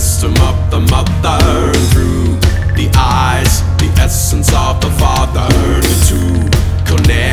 wisdom of the mother through the eyes, the essence of the father to connect.